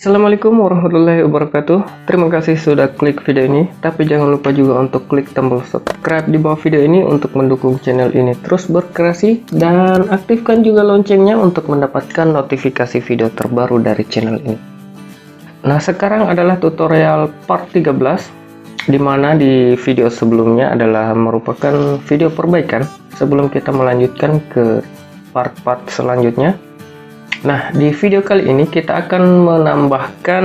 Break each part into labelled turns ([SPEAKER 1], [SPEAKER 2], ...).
[SPEAKER 1] Assalamualaikum warahmatullahi wabarakatuh. Terima kasih sudah klik video ini. Tapi jangan lupa juga untuk klik tombol subscribe di bawah video ini Untuk mendukung channel ini terus berkreasi Dan aktifkan juga loncengnya untuk mendapatkan notifikasi video terbaru dari channel ini. Nah sekarang adalah tutorial part 13 Di mana di video sebelumnya adalah merupakan video perbaikan. Sebelum kita melanjutkan ke part-part selanjutnya Nah, di video kali ini kita akan menambahkan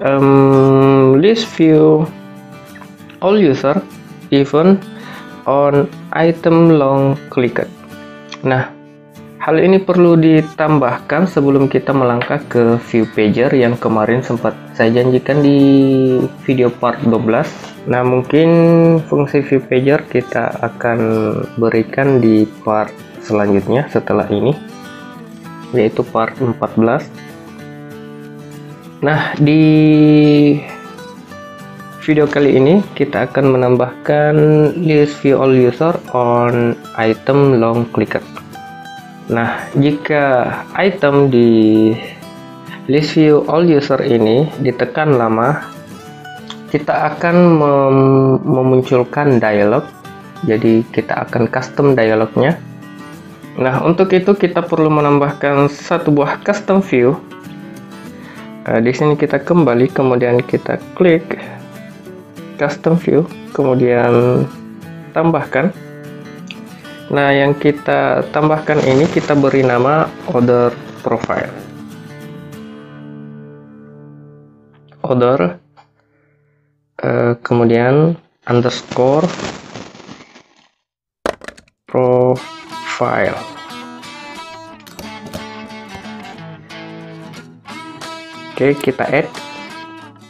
[SPEAKER 1] um, list view all user even on item long clicked. Nah, hal ini perlu ditambahkan sebelum kita melangkah ke view pager yang kemarin sempat saya janjikan di video part 12. Nah, mungkin fungsi view pager kita akan berikan di part selanjutnya setelah ini yaitu part 14 nah di video kali ini kita akan menambahkan list view all user on item long clicked nah jika item di list view all user ini ditekan lama kita akan mem memunculkan dialog. Jadi kita akan custom dialognya Nah, untuk itu kita perlu menambahkan satu buah custom view. Nah, di sini kita kembali, kemudian kita klik custom view, kemudian tambahkan. Nah, yang kita tambahkan ini kita beri nama order profile. Order, uh, kemudian underscore profile. Oke, kita add.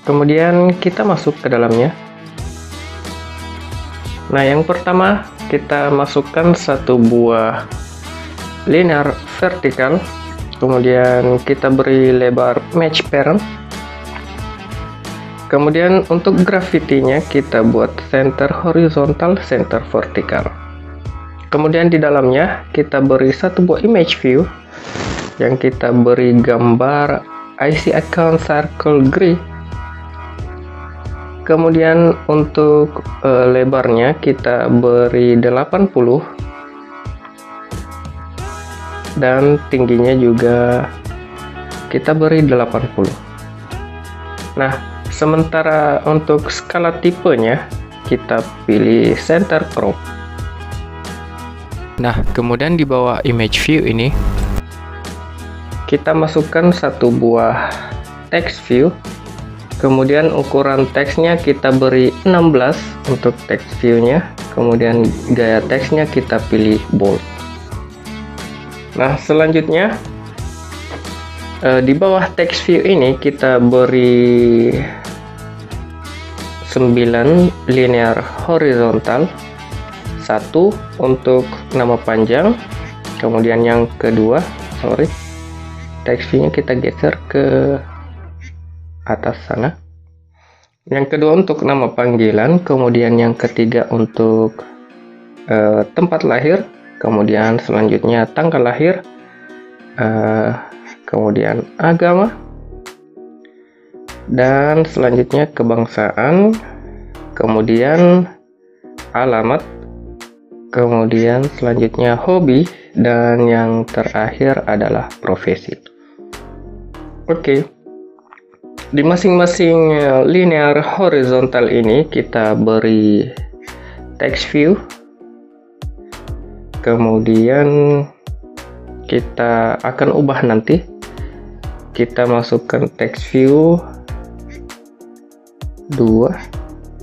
[SPEAKER 1] Kemudian kita masuk ke dalamnya. Nah, yang pertama kita masukkan satu buah linear vertikal. Kemudian kita beri lebar match parent. Kemudian untuk gravitinya kita buat center horizontal, center vertikal. Kemudian di dalamnya kita beri satu buah image view yang kita beri gambar IC account circle gray. Kemudian untuk uh, lebarnya kita beri 80 dan tingginya juga kita beri 80 nah sementara untuk skala tipenya kita pilih center crop nah kemudian di bawah image view ini kita masukkan satu buah text view. Kemudian ukuran teksnya kita beri 16 untuk text view-nya. Kemudian gaya teksnya kita pilih bold. Nah selanjutnya eh, di bawah text view ini kita beri 9 linear horizontal satu untuk nama panjang. Kemudian yang kedua sorry text kita geser ke atas sana. Yang kedua untuk nama panggilan kemudian yang ketiga untuk uh, tempat lahir kemudian selanjutnya tanggal lahir uh, kemudian agama dan selanjutnya kebangsaan kemudian alamat kemudian selanjutnya hobi dan yang terakhir adalah profesi Oke. Okay. Di masing-masing eh, linear horizontal ini kita beri text view. Kemudian kita akan ubah nanti. Kita masukkan text view 2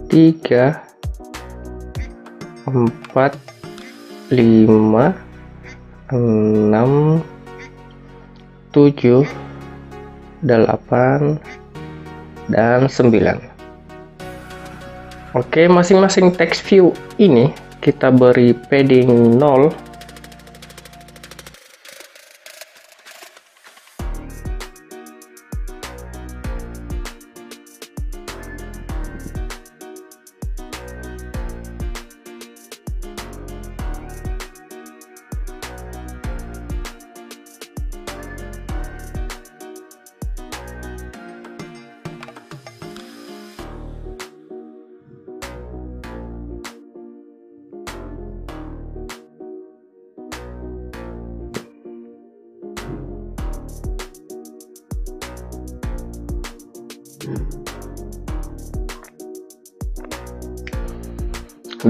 [SPEAKER 1] 3 4 5 6 7 8 dan 9 Oke masing-masing text view ini kita beri padding 0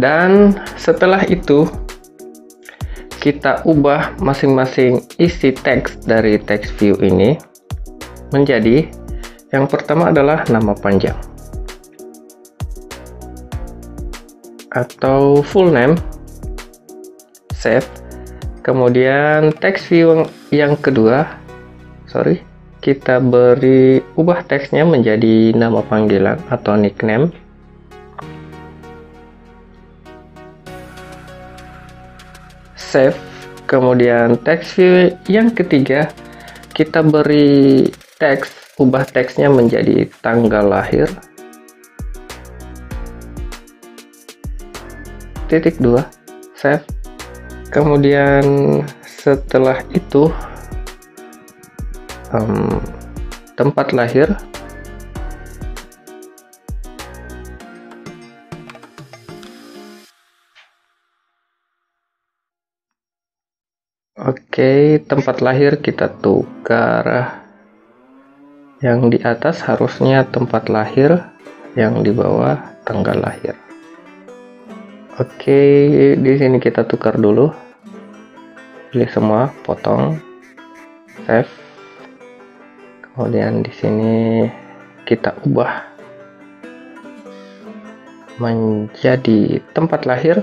[SPEAKER 1] dan setelah itu kita ubah masing-masing isi teks dari text view ini menjadi yang pertama adalah nama panjang. Atau full name save kemudian text view yang kedua sorry kita beri ubah teksnya menjadi nama panggilan atau nickname save kemudian text view yang ketiga kita beri teks ubah teksnya menjadi tanggal lahir. Titik dua save. Kemudian setelah itu um, tempat lahir Oke, tempat lahir kita tukar. Yang di atas harusnya tempat lahir, yang di bawah tanggal lahir. Oke, di sini kita tukar dulu. Pilih semua, potong, save. Kemudian di sini kita ubah menjadi tempat lahir,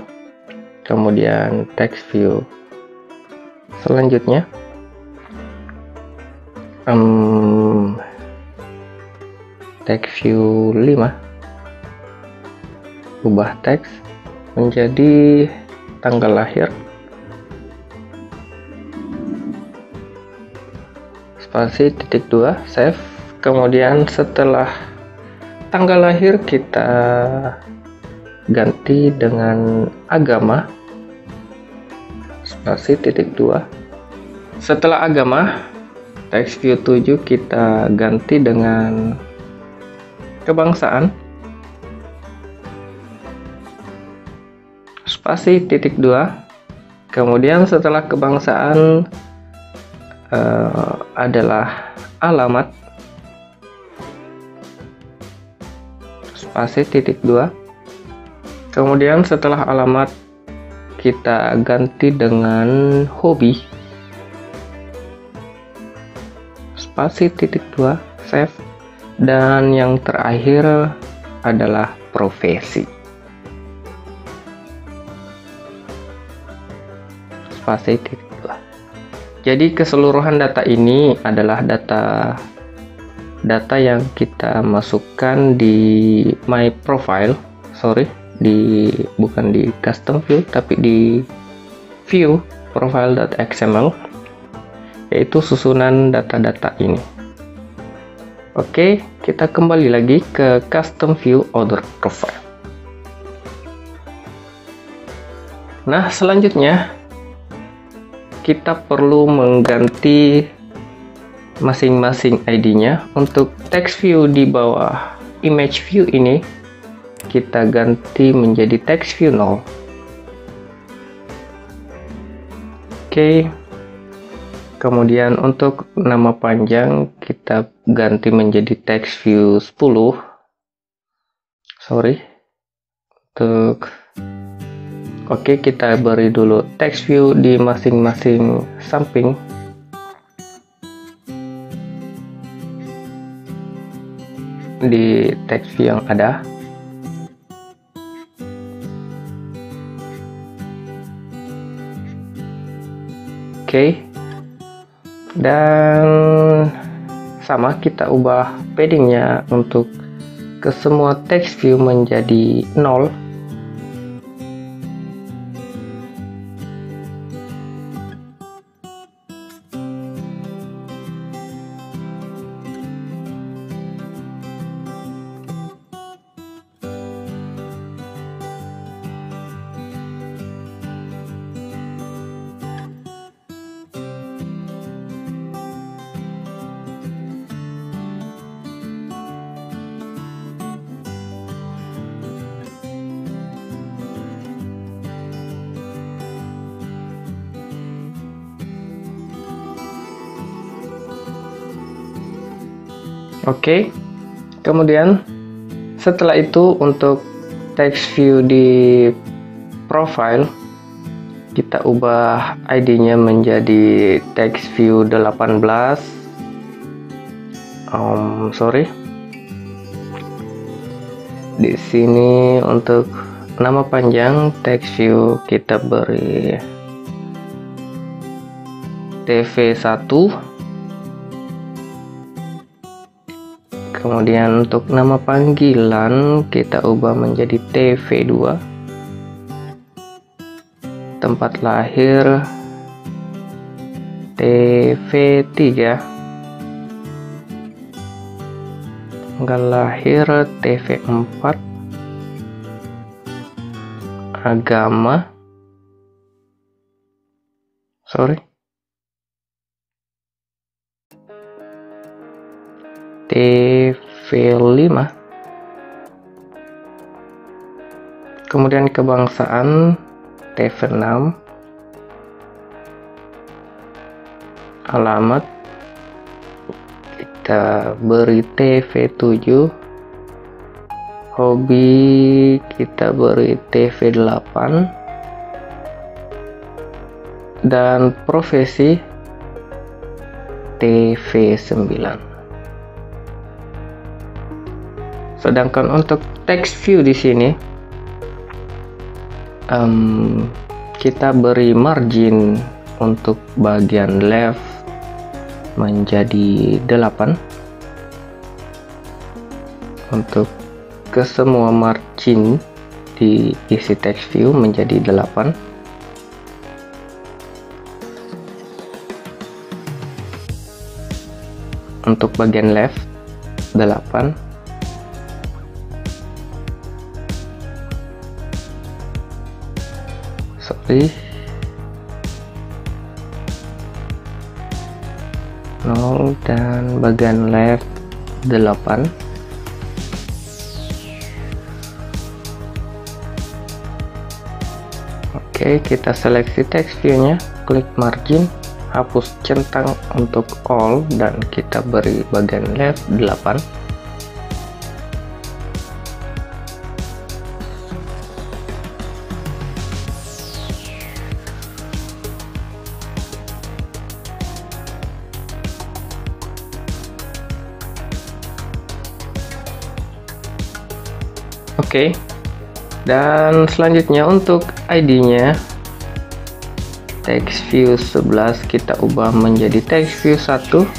[SPEAKER 1] kemudian text view selanjutnya. Um, text view 5 ubah teks menjadi tanggal lahir. Spasi titik dua save. Kemudian setelah tanggal lahir kita ganti dengan agama spasi titik dua. Setelah agama text view 7 kita ganti dengan kebangsaan. Spasi titik dua. Kemudian setelah kebangsaan uh, adalah alamat. Spasi titik dua. Kemudian setelah alamat kita ganti dengan hobi. Spasi titik dua save dan yang terakhir adalah profesi. Spasi titik dua. Jadi keseluruhan data ini adalah data data yang kita masukkan di my profile. Sorry di bukan di custom view tapi di view profile.xml yaitu susunan data-data ini. Oke kita kembali lagi ke custom view order profile. Nah selanjutnya kita perlu mengganti masing-masing ID-nya untuk text view di bawah image view ini kita ganti menjadi text view 0 oke. Kemudian untuk nama panjang kita ganti menjadi text view 10 sorry. Untuk oke kita beri dulu text view di masing-masing samping. Di text view yang ada okay. dan sama kita ubah paddingnya untuk ke semua text view menjadi 0 Oke, kemudian setelah itu untuk text view di profile kita ubah ID-nya menjadi text view 18 um, sorry. Di sini untuk nama panjang text view kita beri TV1 kemudian untuk nama panggilan kita ubah menjadi TV2 tempat lahir TV3 tanggal lahir TV4 agama. Sorry TV5 kemudian kebangsaan TV6 alamat. Kita beri TV7 hobi kita beri TV8 dan profesi TV9 sedangkan untuk text view di sini um, kita beri margin untuk bagian left menjadi 8 untuk ke semua margin di isi text view menjadi 8 untuk bagian left 8 sorry 0 dan bagian left 8 Oke, kita seleksi text view-nya, klik margin, hapus centang untuk all dan kita beri bagian left 8. Oke, dan selanjutnya untuk ID-nya text view 11 kita ubah menjadi text view 1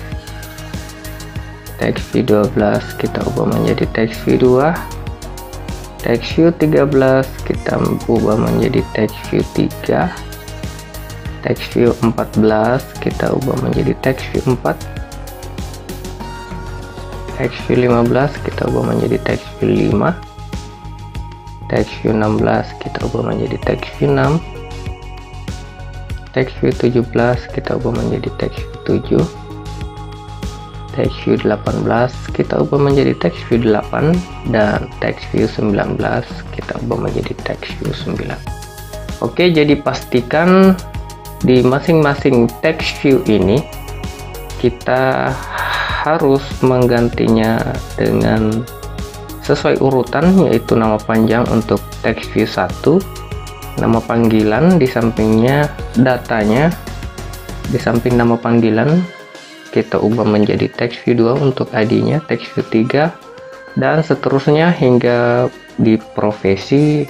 [SPEAKER 1] text view 12 kita ubah menjadi text view 2 text view 13 kita ubah menjadi text view 3 text view 14 kita ubah menjadi text view 4 text view 15 kita ubah menjadi text view 5 text view 16 kita ubah menjadi text view 6 text view 17 kita ubah menjadi text view 7 text view 18 kita ubah menjadi text view 8 dan text view 19 kita ubah menjadi text view 9 oke jadi pastikan di masing-masing text view ini kita harus menggantinya dengan sesuai urutan yaitu nama panjang untuk text view 1 nama panggilan di sampingnya datanya di samping nama panggilan kita ubah menjadi text view 2 untuk ID nya text view 3 dan seterusnya hingga di profesi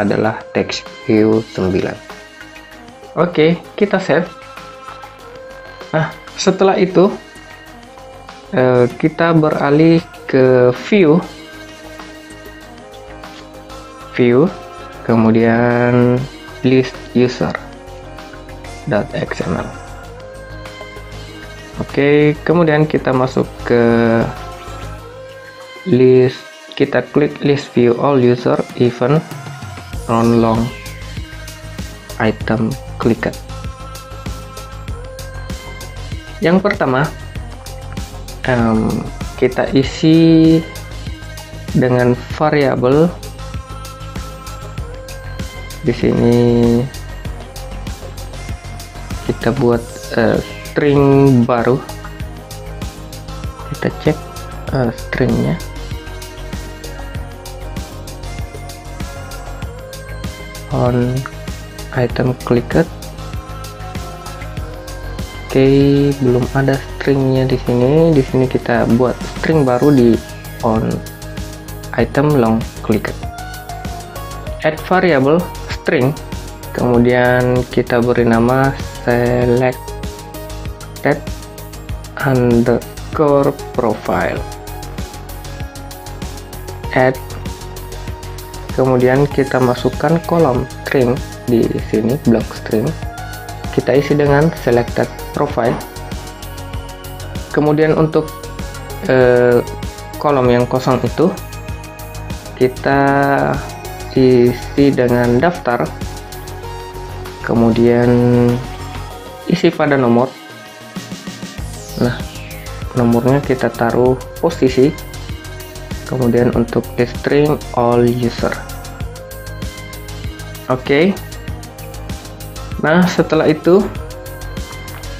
[SPEAKER 1] adalah text view 9 oke kita save. Nah setelah itu eh, kita beralih ke view view kemudian list user .xml Oke kemudian kita masuk ke list kita klik list view all user event on long item clicked yang pertama um, kita isi dengan variabel di sini kita buat uh, string baru. Kita cek uh, stringnya. On item clicked oke belum ada stringnya di sini. Di sini kita buat string baru di on item long clicked add variable string kemudian kita beri nama selected underscore profile. Add. Kemudian kita masukkan kolom string di sini blok string. Kita isi dengan selected profile. Kemudian untuk eh, kolom yang kosong itu kita isi dengan daftar kemudian isi pada nomor. Nah nomornya kita taruh posisi kemudian untuk string all user. Oke. Okay. nah setelah itu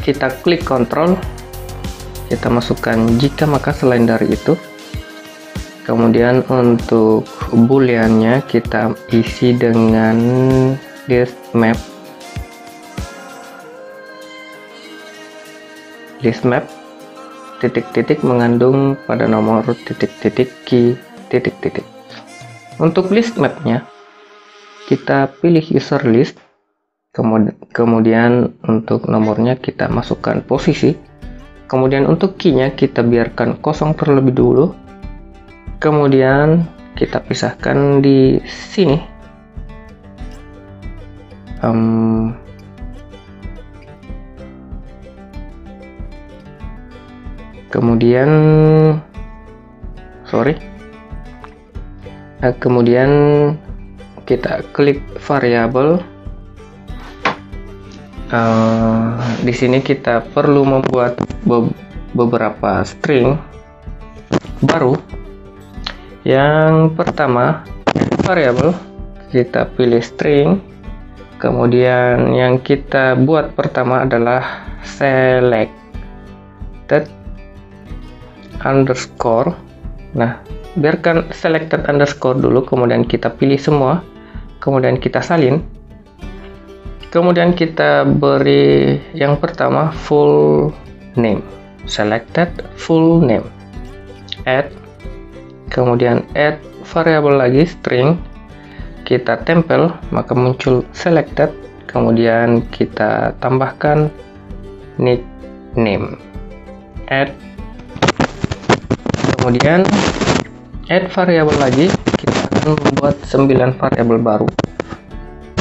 [SPEAKER 1] kita klik kontrol. Kita masukkan jika maka selain dari itu. Kemudian untuk booleannya kita isi dengan list map. List map titik-titik mengandung pada nomor titik-titik key titik-titik. Untuk list mapnya kita pilih user list. Kemudian untuk nomornya kita masukkan posisi. Kemudian untuk key-nya kita biarkan kosong terlebih dulu. Kemudian kita pisahkan di sini. Um, kemudian sorry. Nah, kemudian kita klik variabel. Uh, di sini kita perlu membuat be beberapa string baru yang pertama variabel kita pilih string. Kemudian yang kita buat pertama adalah selected underscore. Nah biarkan selected underscore dulu kemudian kita pilih semua. Kemudian kita salin. Kemudian kita beri yang pertama full name. Selected full name. Add kemudian add variable lagi string. Kita tempel maka muncul selected. Kemudian kita tambahkan nickname. Add. Kemudian add variabel lagi kita akan membuat 9 variabel baru.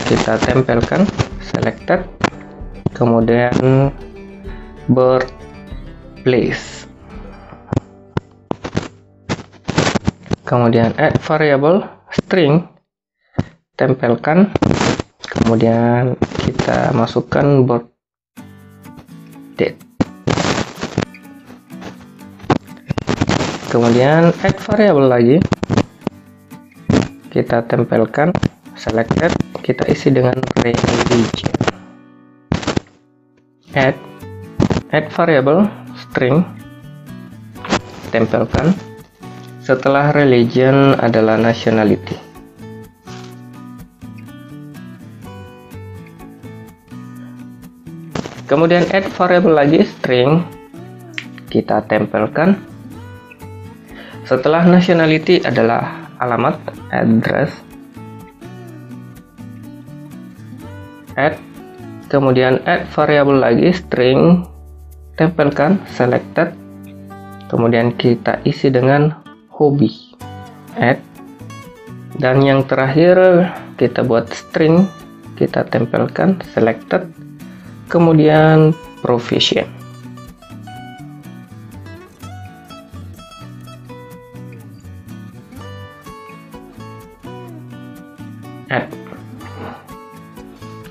[SPEAKER 1] Kita tempelkan selected. Kemudian birthplace kemudian add variable string tempelkan. Kemudian kita masukkan birth date. Kemudian add variable lagi. Kita tempelkan selected. Kita isi dengan religion add add variable string. Tempelkan setelah religion adalah nationality. Kemudian add variable lagi string. Kita tempelkan. Setelah nationality adalah alamat, address, add, kemudian add variable lagi string, tempelkan selected, kemudian kita isi dengan hobi, add, dan yang terakhir kita buat string, kita tempelkan selected, kemudian provision. add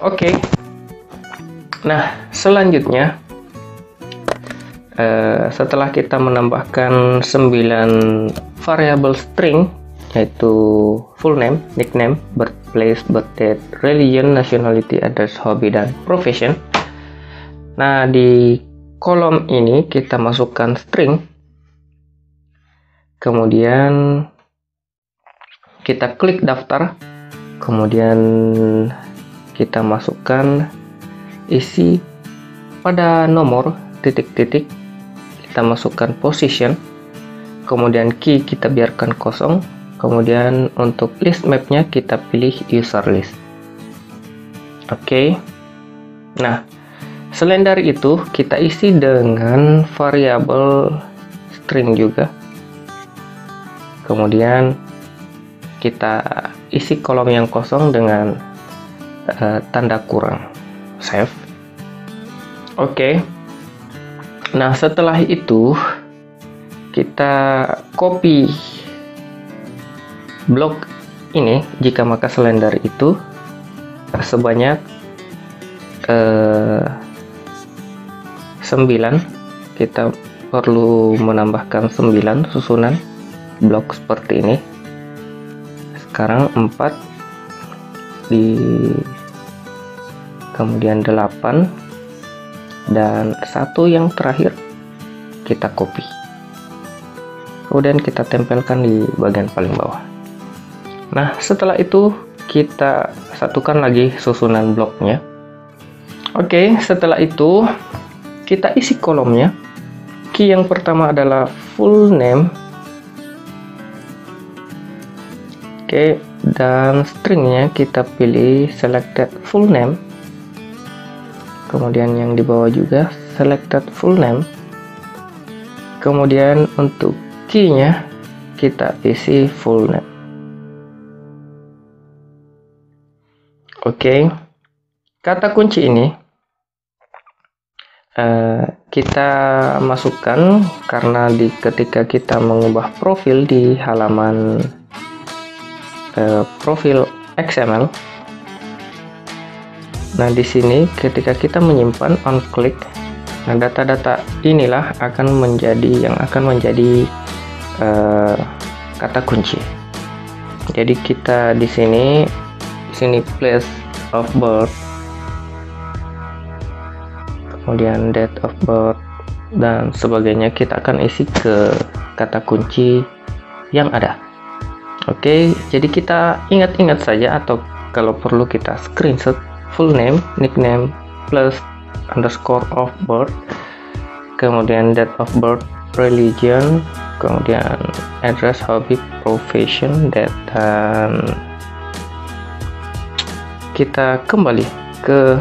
[SPEAKER 1] oke okay. nah selanjutnya uh, setelah kita menambahkan 9 variabel string yaitu full name, nickname, birthplace, birth date, religion, nationality, address, hobby, dan profession. Nah, di kolom ini kita masukkan string. kemudian kita klik daftar kemudian kita masukkan isi pada nomor titik-titik kita masukkan position kemudian key kita biarkan kosong. Kemudian untuk list mapnya kita pilih user list. Oke. Okay. nah selain dari itu kita isi dengan variabel string juga. Kemudian kita isi kolom yang kosong dengan uh, tanda kurang. Save. Oke. Okay. nah setelah itu kita copy blok ini jika maka selain dari itu sebanyak eh, 9 kita perlu menambahkan 9 susunan blok seperti ini. Sekarang 4 di kemudian 8 dan satu yang terakhir kita copy kemudian kita tempelkan di bagian paling bawah nah setelah itu kita satukan lagi susunan bloknya oke setelah itu kita isi kolomnya key yang pertama adalah full name Oke, dan stringnya kita pilih selected full name. Kemudian yang di bawah juga selected full name. Kemudian untuk key-nya kita isi full name. Oke, kata kunci ini uh, kita masukkan karena di ketika kita mengubah profil di halaman uh, profil XML. Nah, di sini ketika kita menyimpan on click, nah data-data inilah akan menjadi yang akan menjadi uh, kata kunci. Jadi kita di sini di sini place of birth kemudian date of birth dan sebagainya kita akan isi ke kata kunci yang ada Oke, jadi kita ingat-ingat saja atau kalau perlu kita screenshot full name, nickname, plus underscore of birth, kemudian date of birth, religion, kemudian address, hobby, profession, dan kita kembali ke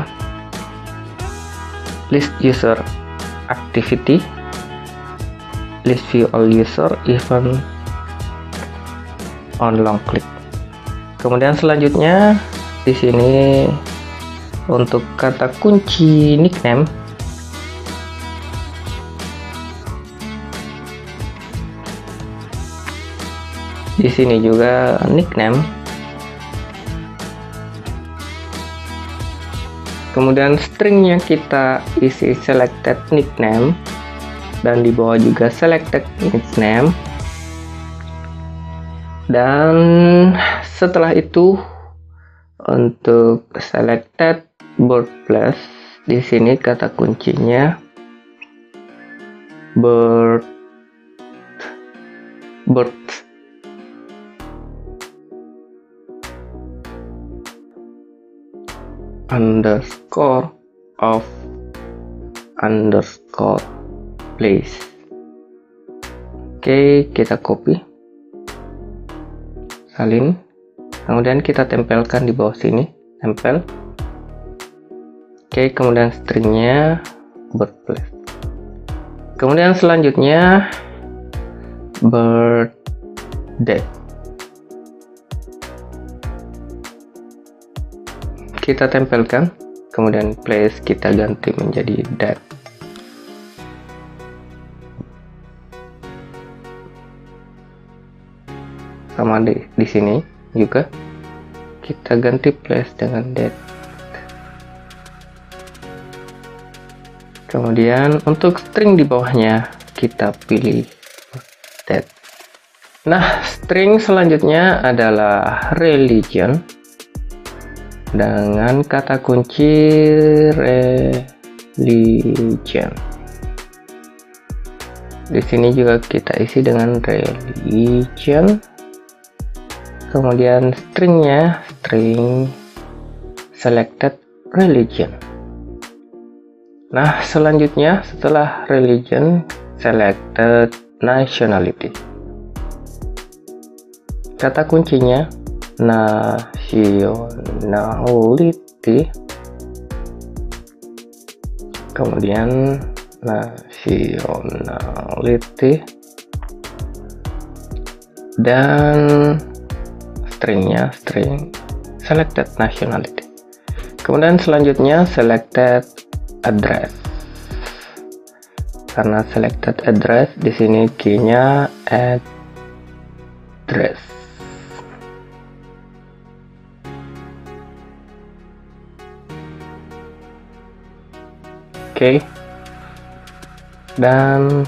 [SPEAKER 1] list user activity, list view all user, event on long click. Kemudian selanjutnya di sini untuk kata kunci nickname di sini juga nickname. Kemudian stringnya kita isi selected nickname. Dan di bawah juga selected nickname. Dan setelah itu untuk selected birthplace di sini kata kuncinya birth birth underscore of underscore place oke kita copy. Salin. Kemudian kita tempelkan di bawah sini tempel. Oke kemudian stringnya birthplace kemudian selanjutnya birth date kita tempelkan kemudian place kita ganti menjadi date sama di, di sini juga kita ganti place dengan date kemudian untuk string di bawahnya kita pilih date nah string selanjutnya adalah religion dengan kata kunci religion. Di sini juga kita isi dengan religion. Kemudian stringnya string selected religion. Nah selanjutnya setelah religion selected nationality. Kata kuncinya nationality. Kemudian nationality. Dan stringnya string selected nationality. Kemudian selanjutnya selected address. Karena selected address di sini keynya address okay. dan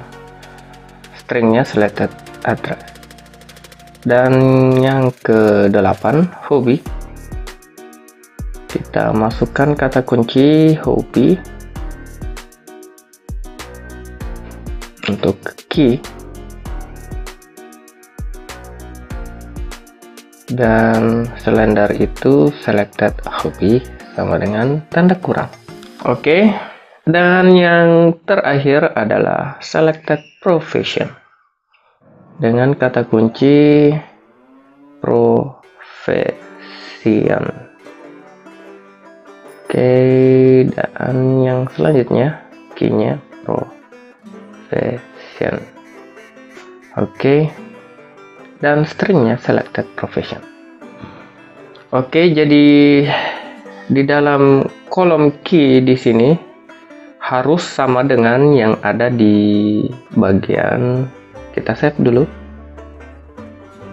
[SPEAKER 1] stringnya selected address dan yang ke-8 hobi. Kita masukkan kata kunci hobi. Untuk key. Dan selendar itu selected hobi sama dengan tanda kurang. Oke. okay. Dan yang terakhir adalah selected profession dengan kata kunci profession. Oke, dan yang selanjutnya key-nya profession. Oke. Dan stringnya selected profession. Oke, jadi di dalam kolom key di sini harus sama dengan yang ada di bagian kita save dulu.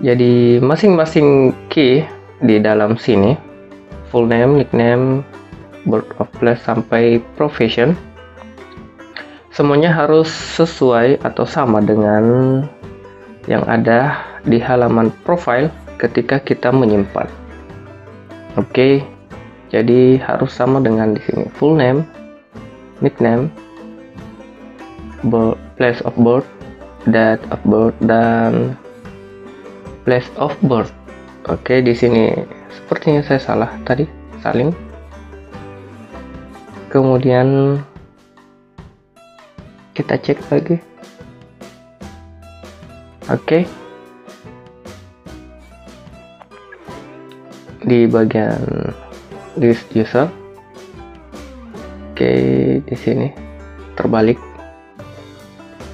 [SPEAKER 1] Jadi masing-masing key di dalam sini full name, nickname, birth of place sampai profession semuanya harus sesuai atau sama dengan yang ada di halaman profile ketika kita menyimpan. Oke okay, jadi harus sama dengan di sini. Full name nickname place of birth date of birth dan place of birth. Oke, di sini sepertinya saya salah tadi, saling. Kemudian kita cek lagi. Oke. Di bagian list user. Oke, di sini. Terbalik.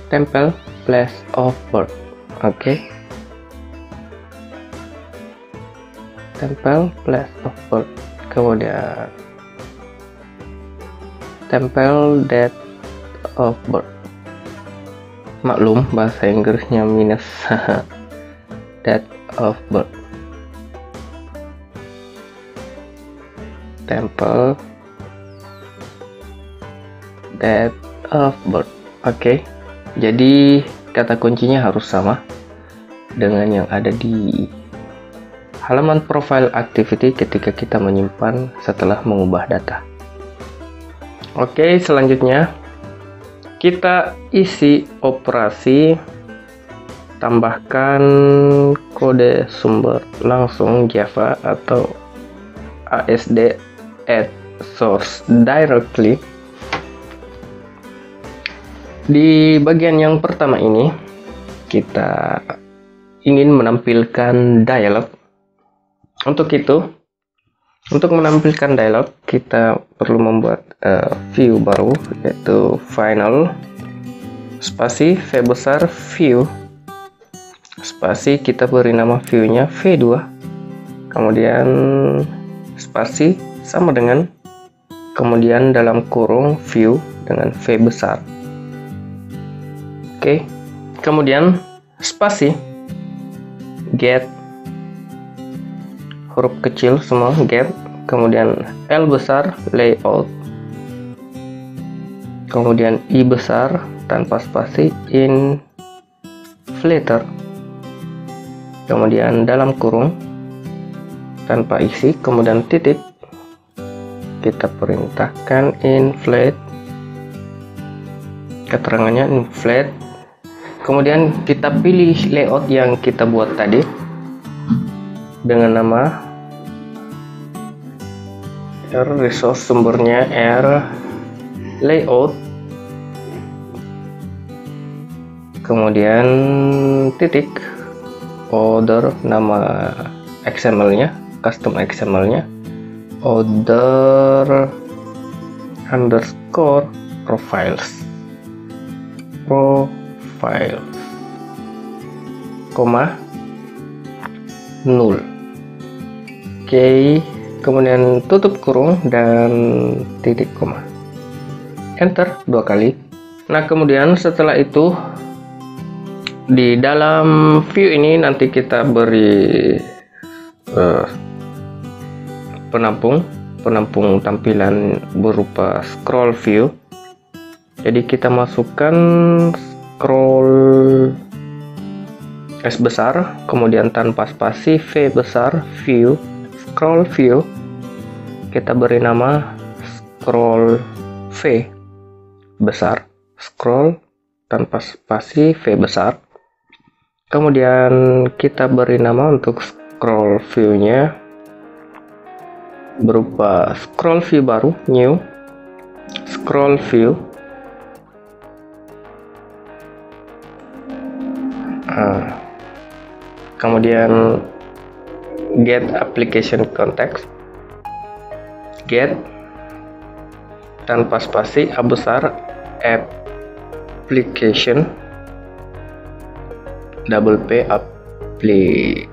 [SPEAKER 1] Tempel place of birth. Oke. Tempel place of birth. Kemudian tempel date of birth. Maklum bahasa Inggrisnya minus. Date of birth. Tempel date of birth oke okay jadi kata kuncinya harus sama dengan yang ada di halaman profile activity ketika kita menyimpan setelah mengubah data. Oke selanjutnya kita isi operasi tambahkan kode sumber langsung Java atau ASD add source directly di bagian yang pertama ini, kita ingin menampilkan dialog. Untuk itu, untuk menampilkan dialog, kita perlu membuat uh, view baru, yaitu final spasi V besar view. Spasi kita beri nama view-nya V2 kemudian spasi sama dengan kemudian dalam kurung view dengan V besar Oke. Kemudian spasi. Get. Huruf kecil semua get. Kemudian L besar layout. Kemudian I besar tanpa spasi in flatter kemudian dalam kurung tanpa isi kemudian titik. Kita perintahkan inflate. Keterangannya inflate kemudian kita pilih layout yang kita buat tadi. Dengan nama r resource sumbernya r layout. Kemudian titik order nama XML nya custom XML nya order underscore profiles profile koma null oke kemudian tutup kurung dan titik koma. Enter dua kali. Nah kemudian setelah itu di dalam view ini nanti kita beri uh, penampung penampung tampilan berupa scroll view. Jadi kita masukkan scroll S besar kemudian tanpa spasi V besar view scroll view kita beri nama scroll V besar scroll tanpa spasi V besar. Kemudian kita beri nama untuk scroll view nya berupa scroll view baru new scroll view nah, kemudian get application context. Get tanpa spasi A besar application double P application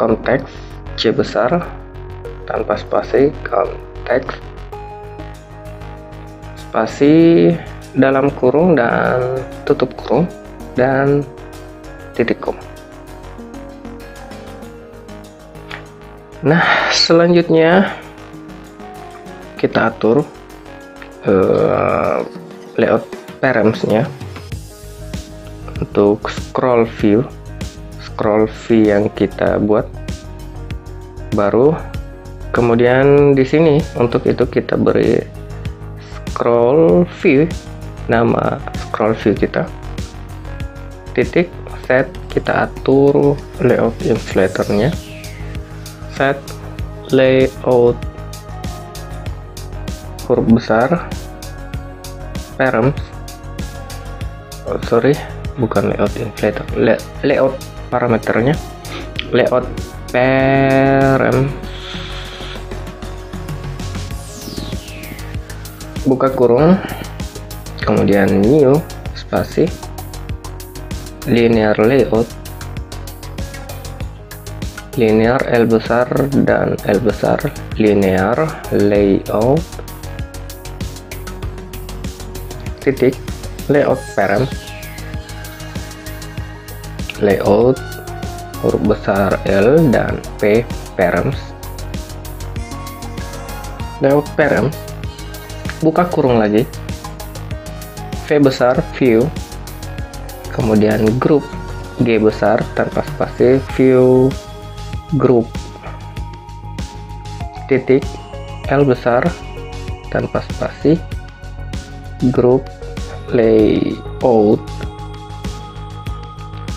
[SPEAKER 1] konteks C besar tanpa spasi konteks spasi dalam kurung dan tutup kurung dan titik kom nah selanjutnya kita atur uh, layout paremsnya untuk scroll view. Scroll view yang kita buat baru. Kemudian di sini untuk itu kita beri scroll view nama scroll view kita. Titik set kita atur layout inflatornya set layout huruf besar params. Oh, sorry bukan layout inflator layout parameternya. Layout parent buka kurung kemudian new spasi. Linear layout. Linear L besar dan L besar. Linear layout. Titik layout parent. Layout huruf besar L dan P parents layout parent. Buka kurung lagi V besar view. Kemudian group G besar tanpa spasi view group. Titik L besar tanpa spasi group layout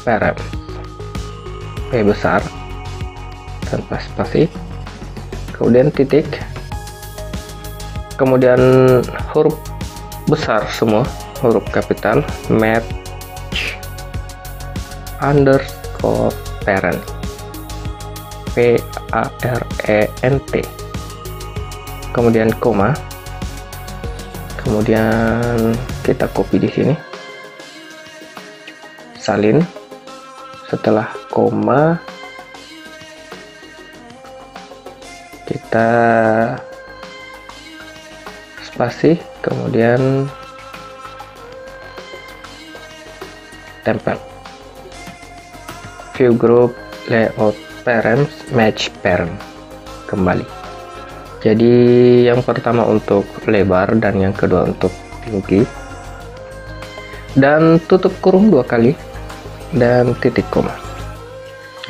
[SPEAKER 1] parent P besar tanpa spasi. Kemudian titik kemudian huruf besar semua huruf kapital match underscore parent. P A R E N T. Kemudian koma. Kemudian kita copy di sini. Salin. Setelah koma kita spasi. Kemudian tempel view group layout parents match parent. Kembali. Jadi yang pertama untuk lebar dan yang kedua untuk tinggi. Dan tutup kurung dua kali. Dan titik koma.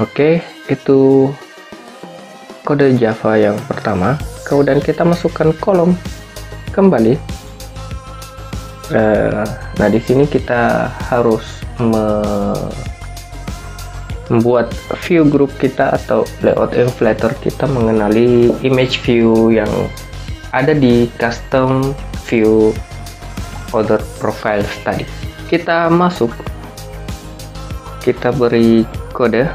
[SPEAKER 1] Oke itu kode java yang pertama. Kemudian kita masukkan kolom. Kembali. Uh, nah di sini kita harus me membuat view group kita atau layout inflator kita mengenali image view yang ada di custom view other profiles tadi. Kita masuk. Kita beri kode.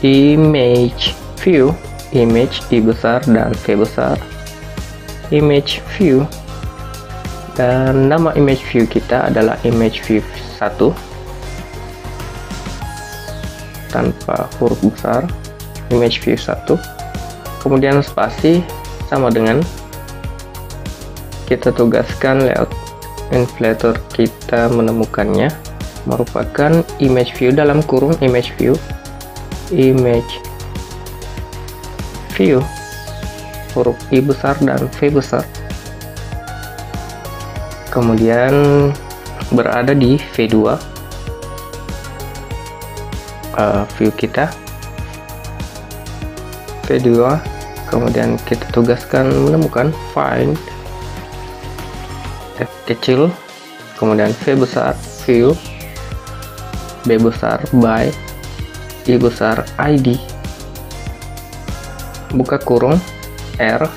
[SPEAKER 1] Image view. Image i besar dan v besar. Image view. Dan nama image view kita adalah image view 1 tanpa huruf besar image view 1 kemudian spasi sama dengan kita tugaskan layout inflator kita menemukannya merupakan image view dalam kurung image view image view huruf I besar dan V besar. Kemudian berada di V2 uh, view kita. V2 kemudian kita tugaskan menemukan find F kecil kemudian V besar view B besar by I besar ID buka kurung R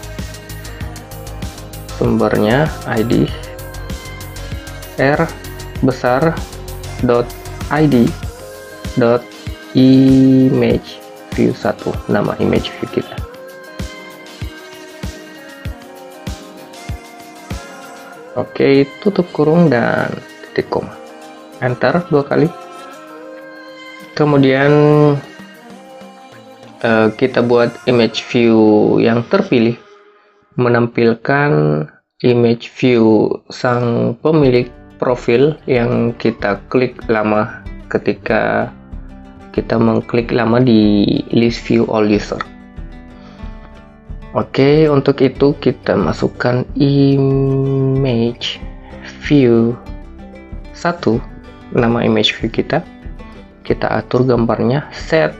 [SPEAKER 1] sumbernya ID R besar dot ID dot image view 1 nama image view kita Oke, tutup kurung dan titik koma. Enter dua kali. Kemudian uh, kita buat image view yang terpilih menampilkan image view sang pemilik profil yang kita klik lama ketika kita mengklik lama di list view all user. Oke, untuk itu kita masukkan image view 1 nama image view kita. Kita atur gambarnya set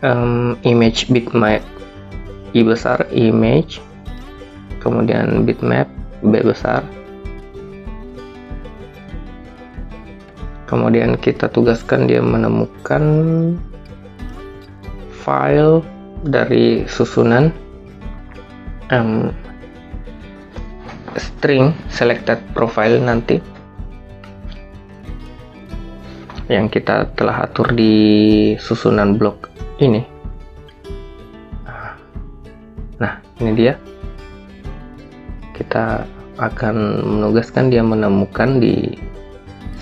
[SPEAKER 1] um, image bitmap i besar image kemudian bitmap b besar kemudian kita tugaskan dia menemukan file dari susunan um, string selected profile nanti yang kita telah atur di susunan blok ini. Nah ini dia. Kita akan menugaskan dia menemukan di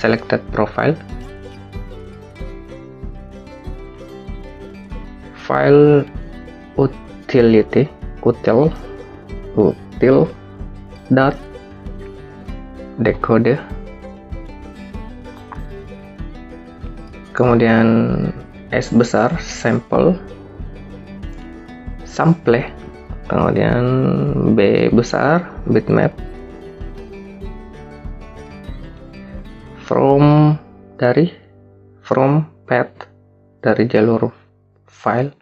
[SPEAKER 1] selected profile. File utility util util dot decode. Kemudian S besar sampel sample. Kemudian B besar bitmap from dari from path dari jalur file.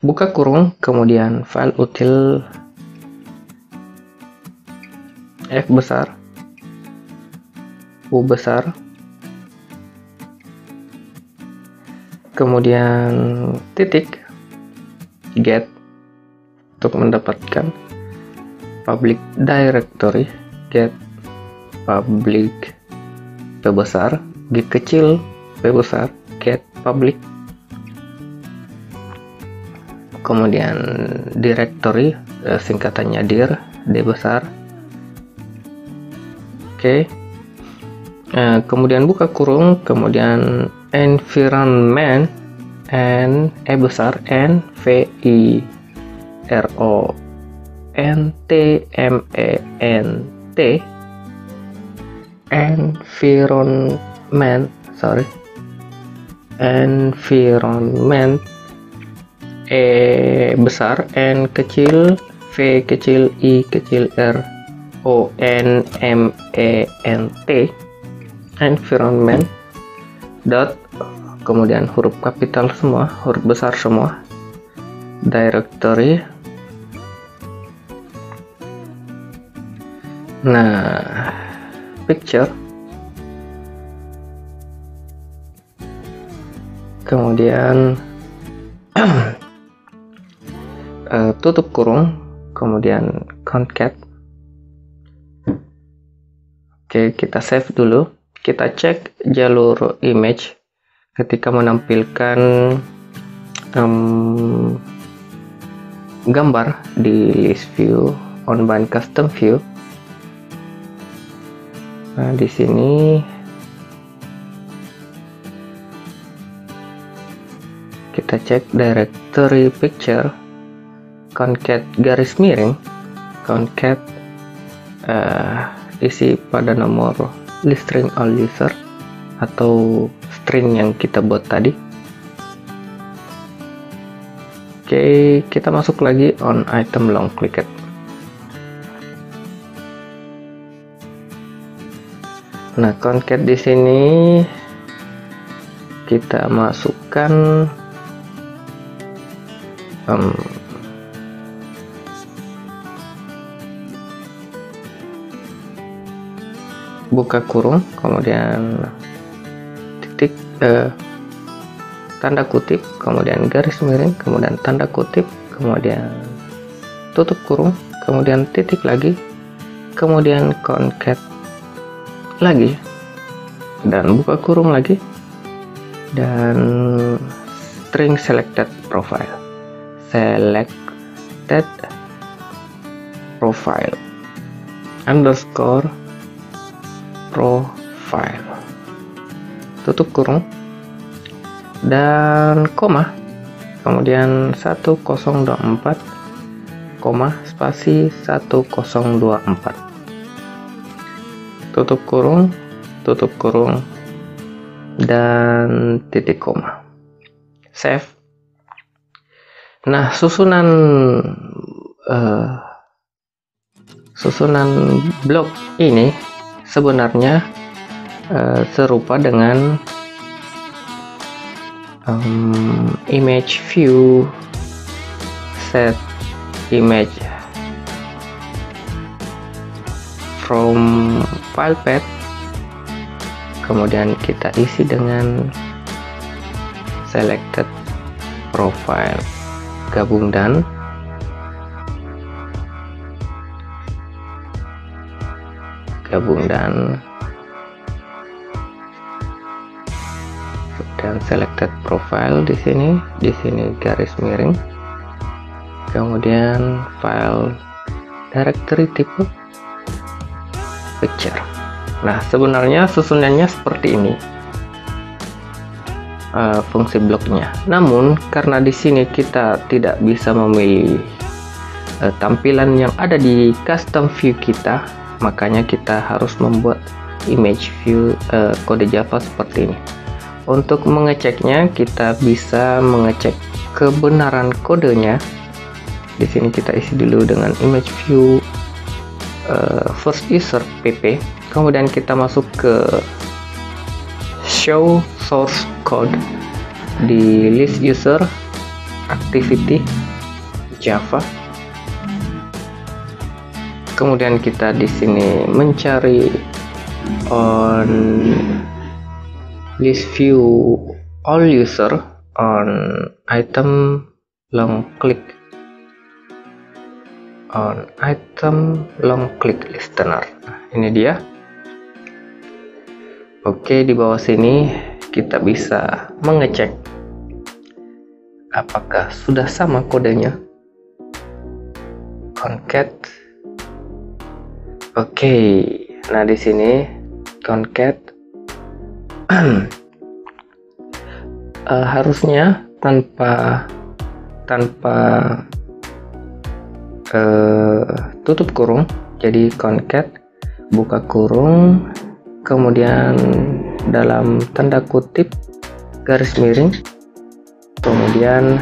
[SPEAKER 1] Buka kurung kemudian file util F besar U besar. Kemudian titik get untuk mendapatkan public directory get public P besar G kecil P besar get public. Kemudian directory eh, singkatannya dir D besar. Oke. Okay. eh, kemudian buka kurung kemudian environment n e besar n v i r o n t m e n T environment sorry. Environment E besar N kecil V kecil I kecil R. O N M E N T. Environment dot kemudian huruf kapital semua huruf besar semua. Directory nah picture. Kemudian uh, tutup kurung kemudian concat oke kita save dulu. Kita cek jalur image ketika menampilkan um, gambar di list view on bind custom view nah di sini. Kita cek directory picture. Concat garis miring. Concat uh, isi pada nomor list string all user atau string yang kita buat tadi. Oke kita masuk lagi on item long clicked Nah, concat di sini kita masukkan um, buka kurung, kemudian titik uh, tanda kutip, kemudian garis miring, kemudian tanda kutip, kemudian tutup kurung, kemudian titik lagi, kemudian concat lagi. Dan buka kurung lagi. Dan string selected profile. Selected profile. Underscore profile. Tutup kurung. Dan koma. Kemudian 1024 koma spasi 1024 tutup kurung tutup kurung dan titik koma. Save. Nah susunan uh, susunan blok ini sebenarnya uh, serupa dengan um, image view set image from file path. Kemudian kita isi dengan selected profile gabung dan gabung dan dan selected profile di sini. Di sini garis miring. Kemudian file directory tipe picture nah sebenarnya susunannya seperti ini. Uh, fungsi bloknya. Namun karena di sini kita tidak bisa memilih uh, tampilan yang ada di custom view kita makanya kita harus membuat image view uh, kode java seperti ini. Untuk mengeceknya kita bisa mengecek kebenaran kodenya. Di sini kita isi dulu dengan image view uh, first user pp kemudian kita masuk ke show source code. Di list user activity java. Kemudian kita di sini mencari on list view all user on item long click on item long click listener. Nah, ini dia. Oke di bawah sini kita bisa mengecek apakah sudah sama kodenya. Concat. Oke nah di sini concat. Uh, harusnya tanpa tanpa uh, tutup kurung jadi concat buka kurung kemudian dalam tanda kutip garis miring kemudian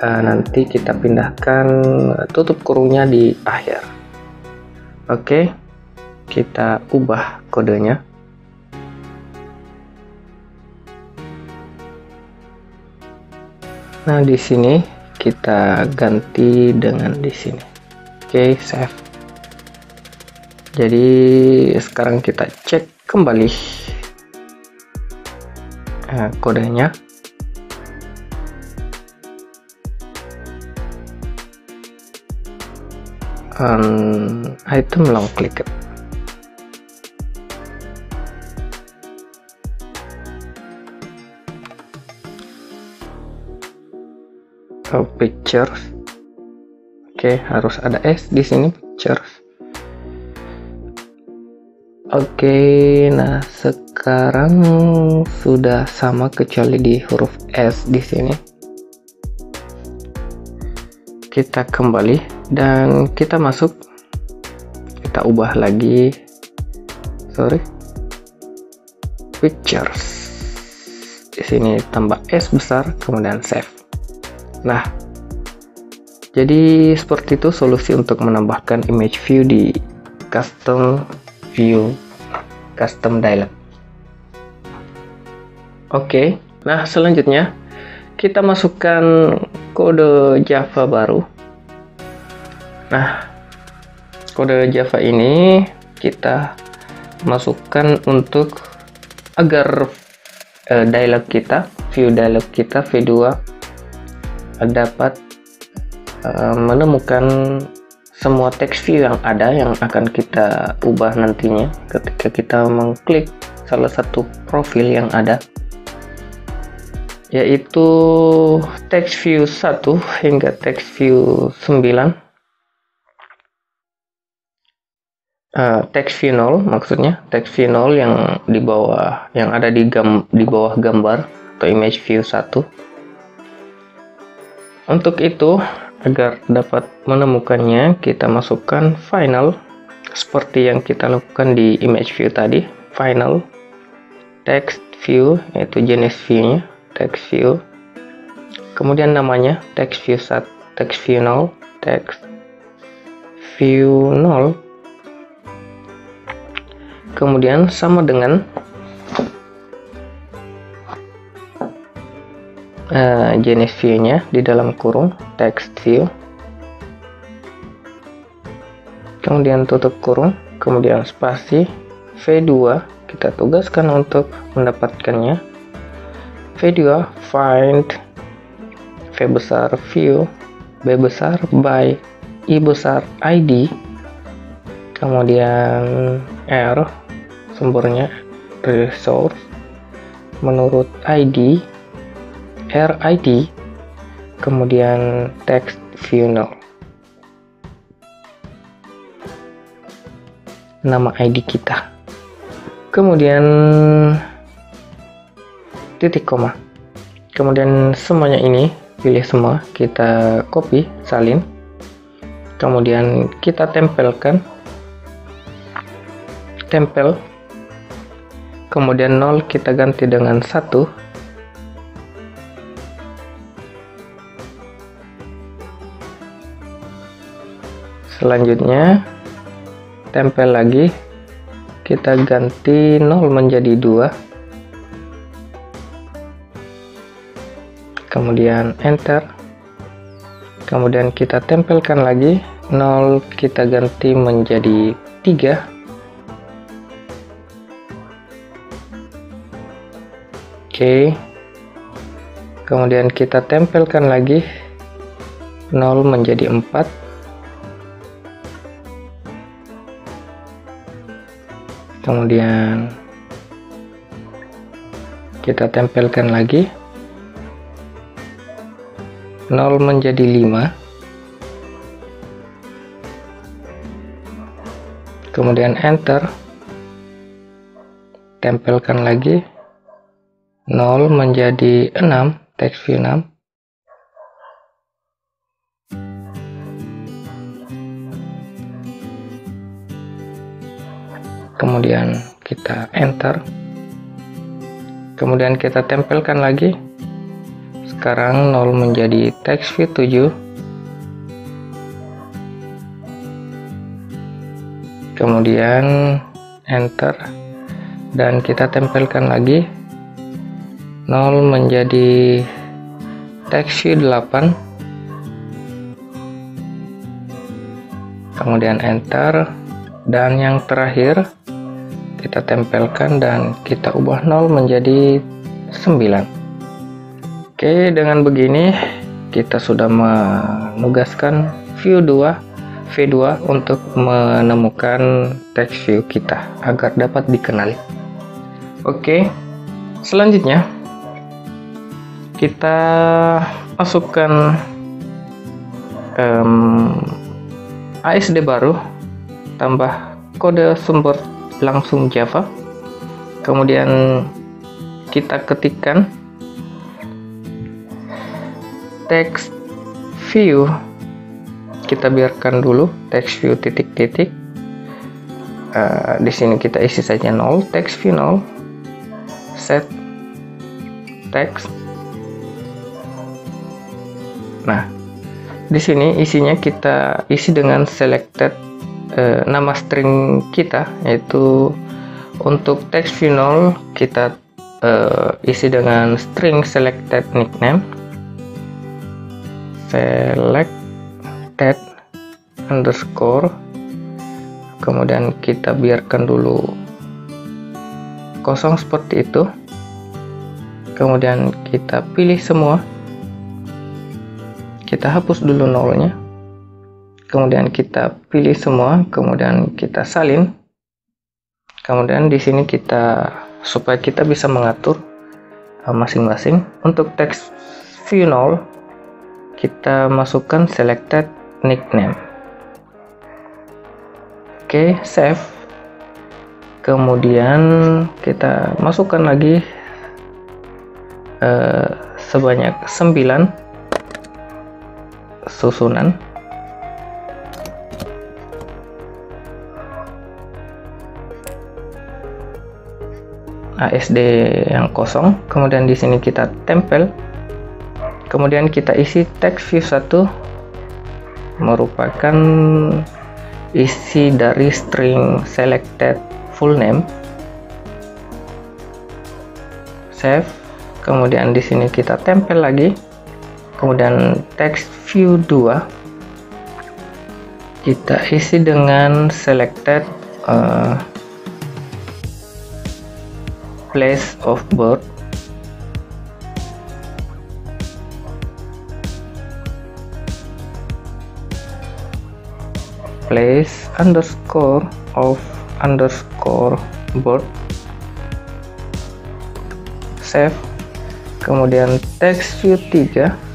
[SPEAKER 1] uh, nanti kita pindahkan tutup kurungnya di akhir. Oke kita ubah kodenya. Nah di sini kita ganti dengan di sini. Oke okay, save. Jadi sekarang kita cek kembali nah, kodenya. Um, item long click pictures oke harus ada s di sini pictures Oke, nah sekarang sudah sama kecuali di huruf S di sini. Kita kembali dan kita masuk. Kita ubah lagi. Sorry. Pictures. Di sini tambah S besar, kemudian save. Nah, jadi seperti itu solusi untuk menambahkan image view di custom view custom dialog. Oke nah selanjutnya kita masukkan kode Java baru. Nah kode Java ini kita masukkan untuk agar uh, dialog kita view dialog kita V2 dapat uh, menemukan semua text view yang ada yang akan kita ubah nantinya ketika kita mengklik salah satu profil yang ada yaitu text view 1 hingga text view 9 uh, text view 0 maksudnya text view 0 yang di bawah yang ada di gam di bawah gambar atau image view 1 untuk itu Agar dapat menemukannya, kita masukkan final seperti yang kita lakukan di image view tadi. Final text view yaitu jenis view-nya, text view. Kemudian namanya text view set, text view 0, text view 0. Kemudian sama dengan uh, jenis view-nya di dalam kurung text view kemudian tutup kurung kemudian spasi V2 kita tugaskan untuk mendapatkannya. V2 find. V besar view. B besar by I besar ID kemudian R sumbernya resource. Menurut ID RID kemudian text view nama ID kita. Kemudian titik koma. Kemudian semuanya ini pilih semua kita copy salin. Kemudian kita tempelkan. Tempel. Kemudian 0 kita ganti dengan satu selanjutnya tempel lagi. Kita ganti 0 menjadi 2 kemudian enter. Kemudian kita tempelkan lagi. 0 kita ganti menjadi 3 oke. Kemudian kita tempelkan lagi. 0 menjadi 4 kemudian kita tempelkan lagi. 0 menjadi 5 kemudian enter. Tempelkan lagi. 0 menjadi 6 text view 6 kemudian kita enter. Kemudian kita tempelkan lagi. Sekarang 0 menjadi text view 7 kemudian enter. Dan kita tempelkan lagi. 0 menjadi text view 8 kemudian enter. Dan yang terakhir kita tempelkan dan kita ubah 0 menjadi 9 oke dengan begini kita sudah menugaskan view 2 V2 untuk menemukan text view kita agar dapat dikenali. Oke selanjutnya kita masukkan um, ASD baru tambah kode sumber langsung Java. Kemudian kita ketikkan text view. Kita biarkan dulu text view titik-titik. Uh, di sini kita isi saja 0 text view 0 set text. Nah di sini isinya kita isi dengan selected e, nama string kita yaitu untuk text final kita e, isi dengan string selected nickname. Selected underscore. Kemudian kita biarkan dulu kosong seperti itu. Kemudian kita pilih semua. Kita hapus dulu nolnya kemudian kita pilih semua kemudian kita salin. Kemudian di sini kita supaya kita bisa mengatur uh, masing-masing. Untuk text view 0 kita masukkan selected nickname. Oke save. Kemudian kita masukkan lagi uh, sebanyak 9 susunan ASD yang kosong. Kemudian di sini kita tempel. Kemudian kita isi text view 1 merupakan isi dari string selected full name. Save. Kemudian di sini kita tempel lagi. Kemudian text view 2 kita isi dengan selected uh, place of birth. Place underscore of underscore birth. Save. Kemudian text view 3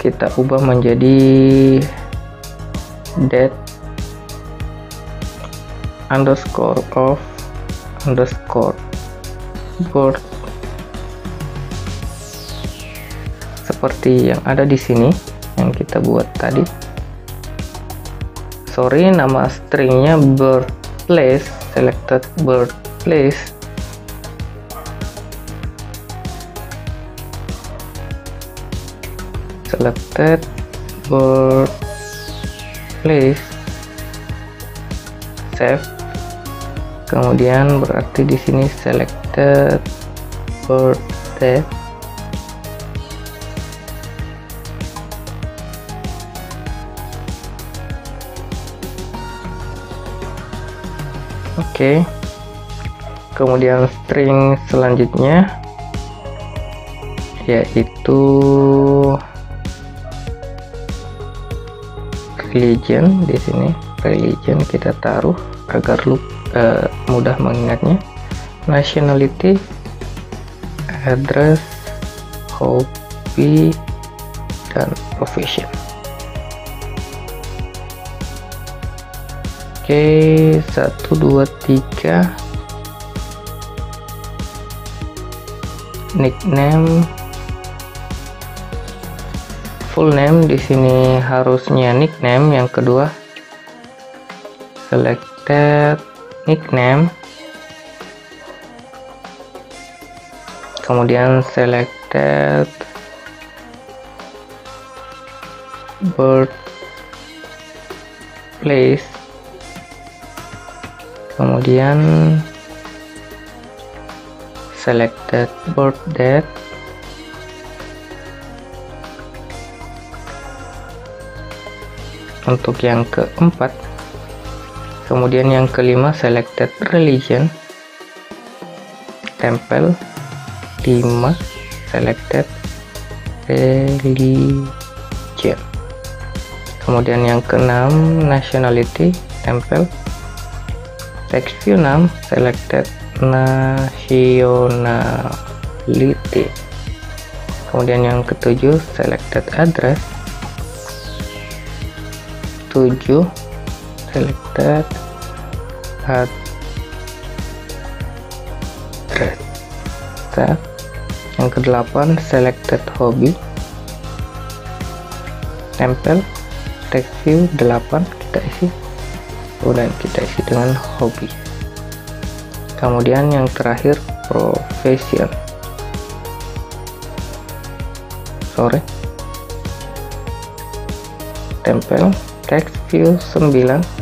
[SPEAKER 1] kita ubah menjadi date underscore of underscore board. Seperti yang ada di sini yang kita buat tadi. Sorry nama stringnya birthplace selected birthplace. Selected birthplace. Save kemudian berarti di sini selected birthday oke. Okay. kemudian string selanjutnya yaitu religion di sini. Religion kita taruh agar loop uh, mudah mengingatnya. Nationality address hobi dan profession. Oke satu dua tiga. Nickname. Full name di sini harusnya nickname yang kedua. Selected nickname. Kemudian selected birth place. Kemudian selected birth date. Untuk yang keempat kemudian yang kelima selected religion. Tempel. 5 selected religion. Kemudian yang keenam nationality. Tempel. Text view 6 selected nationality. Kemudian yang ketujuh selected address. 7 selected address yang kedelapan selected hobby. Tempel text view 8 kita isi. Kemudian kita isi dengan hobi kemudian yang terakhir profession. Sore. Tempel. Text view 9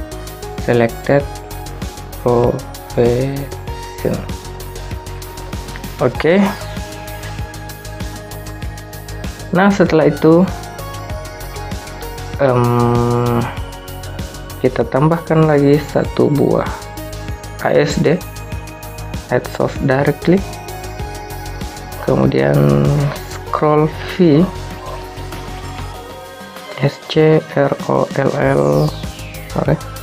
[SPEAKER 1] selected profession. Oke. Okay. nah setelah itu um, kita tambahkan lagi satu buah ASD add source directly. Kemudian scroll V SCROLL sorry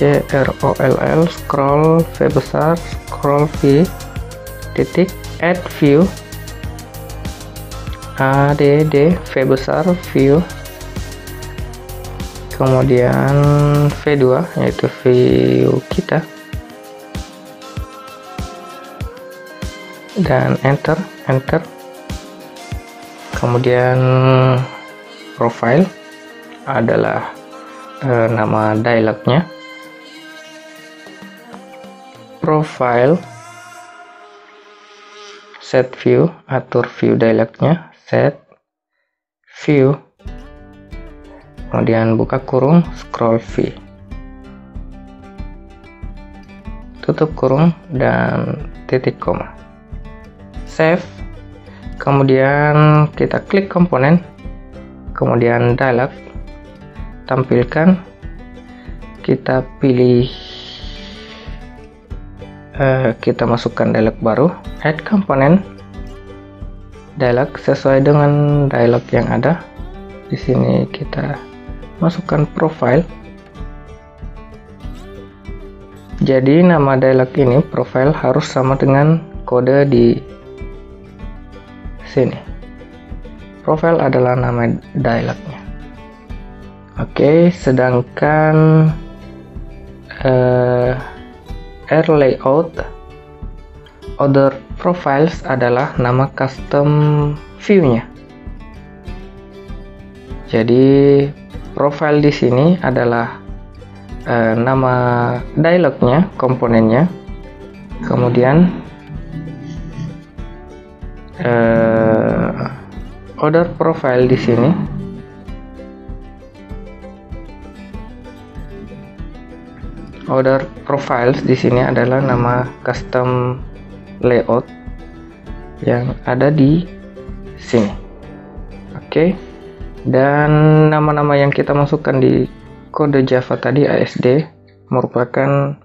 [SPEAKER 1] CROLL scroll V besar scroll V titik add view. ADD V besar view. Kemudian V2 yaitu view kita. Dan enter enter. Kemudian profile adalah e, nama dialognya profile set view atur view dialognya set view. Kemudian buka kurung scroll V. Tutup kurung dan titik koma. Save. Kemudian kita klik komponen. Kemudian dialog. Tampilkan. Kita pilih uh, kita masukkan dialog baru. Add komponen dialog sesuai dengan dialog yang ada. Di sini kita masukkan profile. Jadi nama dialog ini profile harus sama dengan kode di sini. Profile adalah nama dialognya. Oke sedangkan uh, air layout other profiles adalah nama custom view-nya jadi profile di sini adalah uh, nama dialognya, komponennya. Kemudian uh, order profile di sini order profiles di sini adalah nama custom layout yang ada di sini. Oke. Okay dan nama-nama yang kita masukkan di kode Java tadi ASD merupakan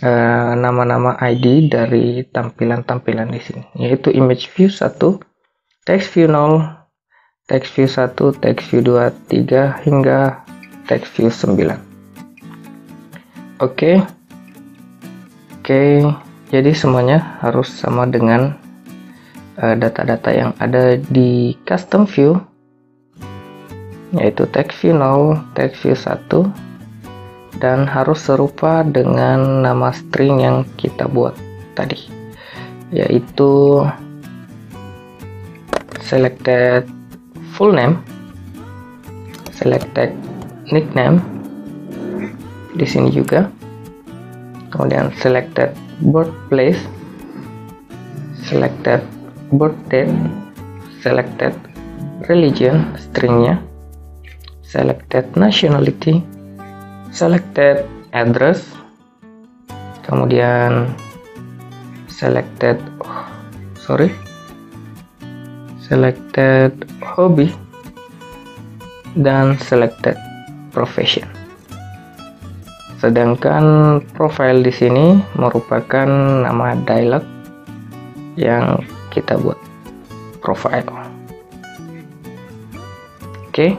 [SPEAKER 1] eh, nama-nama uh, ID dari tampilan-tampilan di sini yaitu image view 1 text view 0 text view 1 text view 2 3 hingga text view 9 oke. Oke jadi semuanya harus sama dengan eh, data-data uh, yang ada di custom view yaitu text view 0, text view 1 dan harus serupa dengan nama string yang kita buat tadi yaitu selected full name selected nickname di sini juga kemudian selected birthplace selected birth date selected religion stringnya selected nationality, selected address, kemudian selected oh, sorry selected hobby dan selected profession. Sedangkan profile di sini merupakan nama dialog yang kita buat profile. Oke,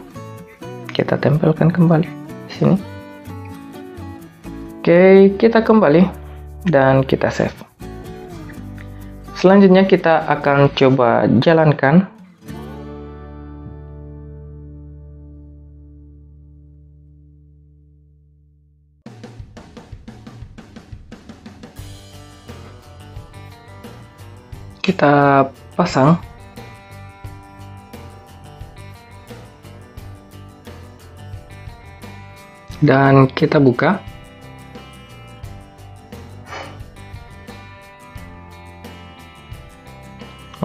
[SPEAKER 1] kita tempelkan kembali di sini. Oke, kita kembali dan kita save. Selanjutnya kita akan coba jalankan kita pasang. Dan kita buka.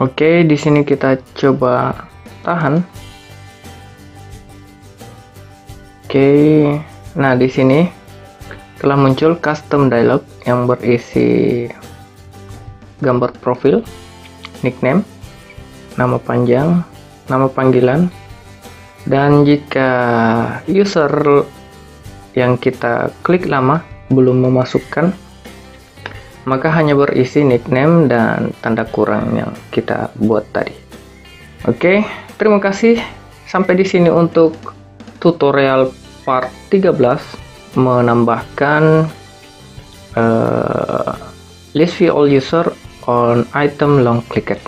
[SPEAKER 1] Oke, di sini kita coba tahan. Oke, nah di sini telah muncul custom dialog yang berisi gambar profil nickname, nama panjang, nama panggilan, dan jika user yang kita klik lama belum memasukkan, maka hanya berisi nickname dan tanda kurang yang kita buat tadi. Oke, terima kasih. Sampai di sini untuk tutorial part 13 menambahkan uh, list view all user on item long clicked.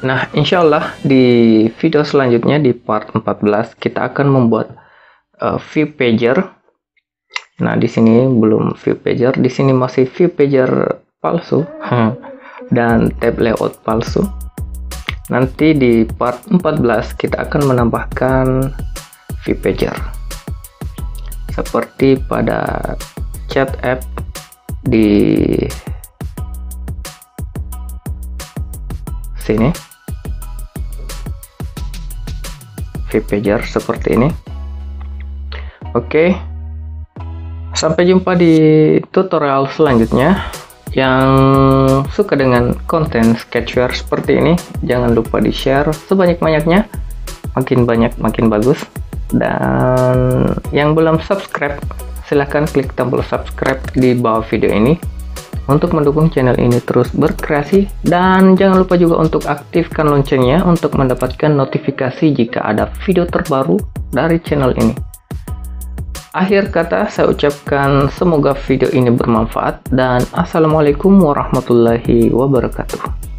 [SPEAKER 1] Nah, insya Allah di video selanjutnya di part 14 kita akan membuat uh, view pager. Nah, di sini belum view pager, di sini masih view pager palsu dan tab layout palsu. Nanti di part 14 kita akan menambahkan view pager. Seperti pada chat app di sini. Pager seperti ini. Oke. Sampai jumpa di tutorial selanjutnya. Yang suka dengan konten sketchware seperti ini jangan lupa di share sebanyak-banyaknya. Makin banyak makin bagus. Dan yang belum subscribe silahkan klik tombol subscribe di bawah video ini untuk mendukung channel ini terus berkreasi dan jangan lupa juga untuk aktifkan loncengnya untuk mendapatkan notifikasi jika ada video terbaru dari channel ini. Akhir kata saya ucapkan semoga video ini bermanfaat dan assalamualaikum warahmatullahi wabarakatuh.